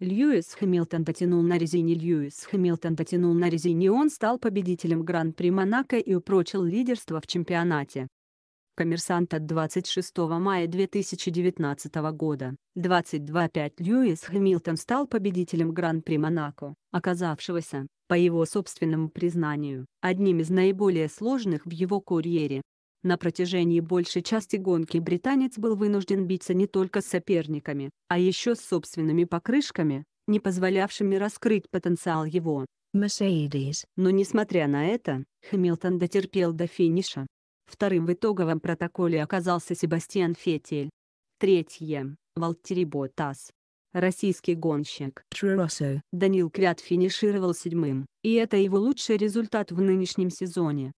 Льюис Хэмилтон дотянул на резине Льюис Хэмилтон дотянул на резине он стал победителем Гран-при Монако и упрочил лидерство в чемпионате. Коммерсант от 26 мая 2019 года, 22.5 Льюис Хэмилтон стал победителем Гран-при Монако, оказавшегося, по его собственному признанию, одним из наиболее сложных в его карьере. На протяжении большей части гонки британец был вынужден биться не только с соперниками, а еще с собственными покрышками, не позволявшими раскрыть потенциал его Mercedes. Но несмотря на это, Хэмилтон дотерпел до финиша. Вторым в итоговом протоколе оказался Себастьян Феттель. Третье – Валтери Ботас. Российский гонщик Trorosso. Данил Квят финишировал седьмым, и это его лучший результат в нынешнем сезоне.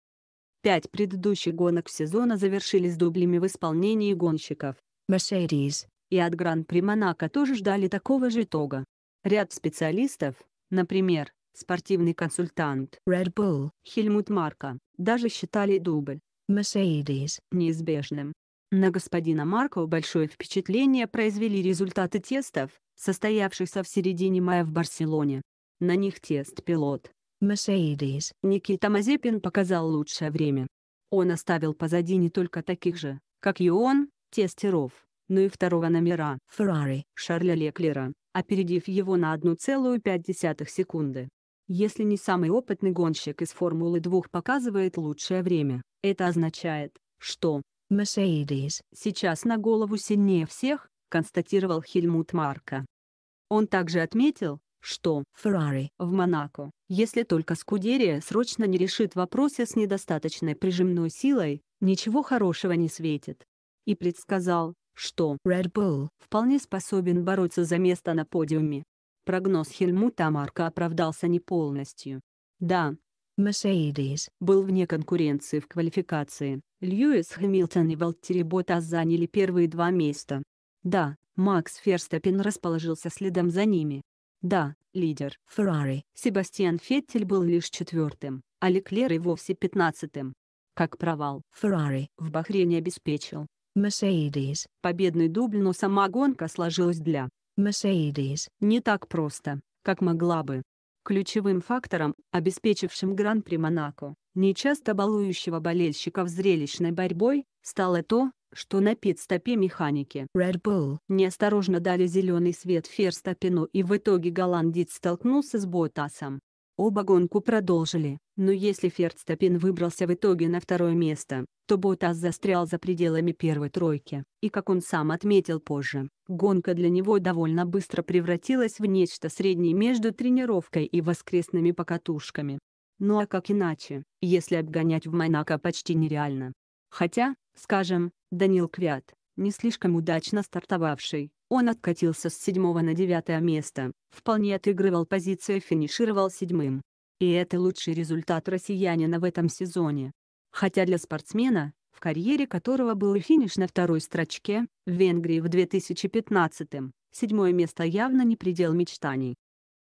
Пять предыдущих гонок сезона завершились дублями в исполнении гонщиков. Mercedes. И от Гран-при Монако тоже ждали такого же итога. Ряд специалистов, например, спортивный консультант Red Bull. Хельмут Марка, даже считали дубль Mercedes. неизбежным. На господина Маркова большое впечатление произвели результаты тестов, состоявшихся в середине мая в Барселоне. На них тест-пилот Mercedes. Никита Мазепин показал лучшее время. Он оставил позади не только таких же, как и он, тестеров, но и второго номера, Ferrari. Шарля Леклера, опередив его на 1,5 секунды. Если не самый опытный гонщик из Формулы-2 показывает лучшее время, это означает, что Mercedes. сейчас на голову сильнее всех, констатировал Хельмут Марка. Он также отметил, что Ferrari. в Монако, если только Скудерия срочно не решит вопросы с недостаточной прижимной силой, ничего хорошего не светит. И предсказал, что Red Bull. вполне способен бороться за место на подиуме. Прогноз Хельмута Марка оправдался не полностью. Да, Mercedes. был вне конкуренции в квалификации. Льюис Хэмилтон и Валтери Ботас заняли первые два места. Да, Макс Ферстаппин расположился следом за ними. Да, лидер. Ferrari. Себастьян Феттель был лишь четвертым, а Леклер и вовсе пятнадцатым. Как провал, Ferrari. в Бахрейне обеспечил Mercedes. победный дубль, но сама гонка сложилась для Mercedes. не так просто, как могла бы. Ключевым фактором, обеспечившим Гран-при Монако, нечасто балующего болельщиков зрелищной борьбой, стало то, что на пит-стопе механики Red Bull. неосторожно дали зеленый свет Ферстаппину и в итоге голландец столкнулся с Ботасом. Оба гонку продолжили, но если Ферстаппин выбрался в итоге на второе место, то Ботас застрял за пределами первой тройки, и как он сам отметил позже, гонка для него довольно быстро превратилась в нечто среднее между тренировкой и воскресными покатушками. Ну а как иначе, если обгонять в Монако почти нереально? Хотя, скажем, Данил Квят, не слишком удачно стартовавший, он откатился с седьмого на девятое место, вполне отыгрывал позицию и финишировал седьмым. И это лучший результат россиянина в этом сезоне. Хотя для спортсмена, в карьере которого был и финиш на второй строчке, в Венгрии в 2015-м, седьмое место явно не предел мечтаний.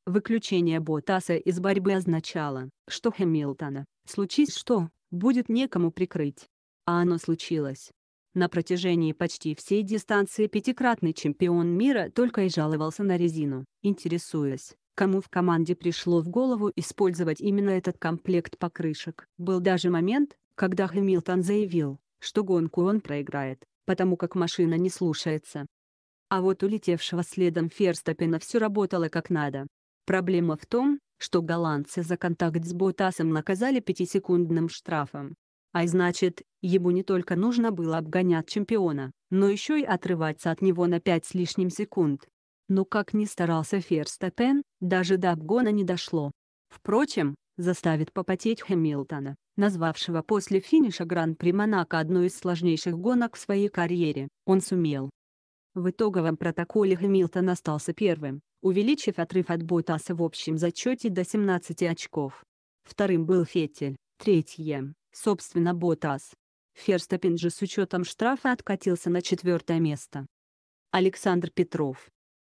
Выключение Ботаса из борьбы означало, что Хэмилтона, случись что, будет некому прикрыть. А оно случилось. На протяжении почти всей дистанции пятикратный чемпион мира только и жаловался на резину, интересуясь, кому в команде пришло в голову использовать именно этот комплект покрышек. Был даже момент, когда Хэмилтон заявил, что гонку он проиграет, потому как машина не слушается. А вот у летевшего следом Ферстаппина все работало как надо. Проблема в том, что голландцы за контакт с Ботасом наказали пятисекундным штрафом. А значит, ему не только нужно было обгонять чемпиона, но еще и отрываться от него на 5 с лишним секунд. Но как ни старался Ферстаппен, даже до обгона не дошло. Впрочем, заставит попотеть Хэмилтона, назвавшего после финиша Гран-при Монако одной из сложнейших гонок в своей карьере, он сумел. В итоговом протоколе Хэмилтон остался первым, увеличив отрыв от Ботаса в общем зачете до 17 очков. Вторым был Феттель, третье, собственно Ботас. Ферстаппин же с учетом штрафа откатился на четвертое место. Александр Петров,